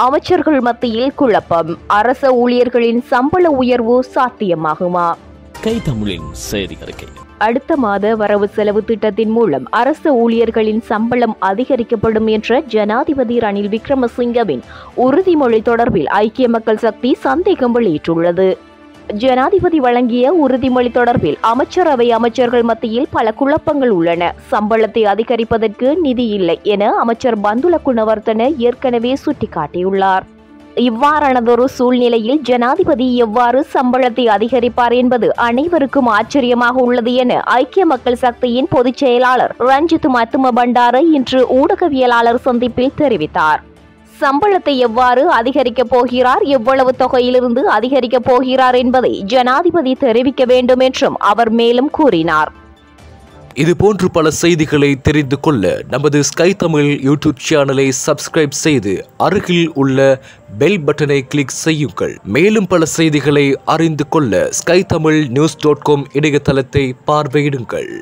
அமைச்சர்கள் மத்தியில் குழப்பம். அரச ஊழியர்களின் சம்பள உயர்வு சாத்தியமாகுமா? கை தமிழின் செய்தி அறிக்கை. அடுத்த மாத வரவு செலவு திட்டத்தின் மூலம் அரசு ஊழியர்களின் சம்பளம் அதிகரிக்கப்படும் என்ற ஜனாதிபதி ரணில் விக்ரமசிங்கவின் உறுதிமொழி தொடர்பில் ஐக்கிய மக்கள் சக்தி சந்தேகம் வெளியிட்டுள்ளது. ஜனாதிபதி வழங்கிய உறுதிமொழி தொடர்பில் அமைச்சரவை அமைச்சர்கள் மத்தியில் பல குழப்பங்கள் உள்ளன. சம்பளத்தை அதிகரிப்பதற்கு நிதி இல்லை என அமைச்சர் பந்துல குணவர்த்தன ஏற்கனவே சுட்டிக்காட்டியுள்ளார். இவ்வாறானதொரு சூழ்நிலையில் ஜனாதிபதி எவ்வாறு சம்பளத்தை அதிகரிப்பார் என்பது அனைவருக்கும் ஆச்சரியமாக உள்ளது என ஐக்கிய மக்கள் சக்தியின் பொதுச் செயலாளர் ரஞ்சித் மத்தும பண்டார இன்று ஊடகவியலாளர் சந்திப்பில் தெரிவித்தார். சம்பளத்தை எவ்வாறு அதிகரிக்கப் போகிறார்? எவ்வளவு தொகையிலிருந்து அதிகரிக்கப் போகிறார் என்பதை ஜனாதிபதி தெரிவிக்க வேண்டும் என்றும் அவர் மேலும் கூறினார். இது போன்று பல செய்திகளை தெரிந்து கொள்ள நமது ஸ்கை தமிழ் யூடியூப் சேனலை சப்ஸ்கிரைப் செய்து அருகில் உள்ள பெல் பட்டனை கிளிக் செய்யுங்கள். மேலும் பல செய்திகளை அறிந்து கொள்ள Sky Tamil news dot com இணையதளத்தை பார்வையிடுங்கள்.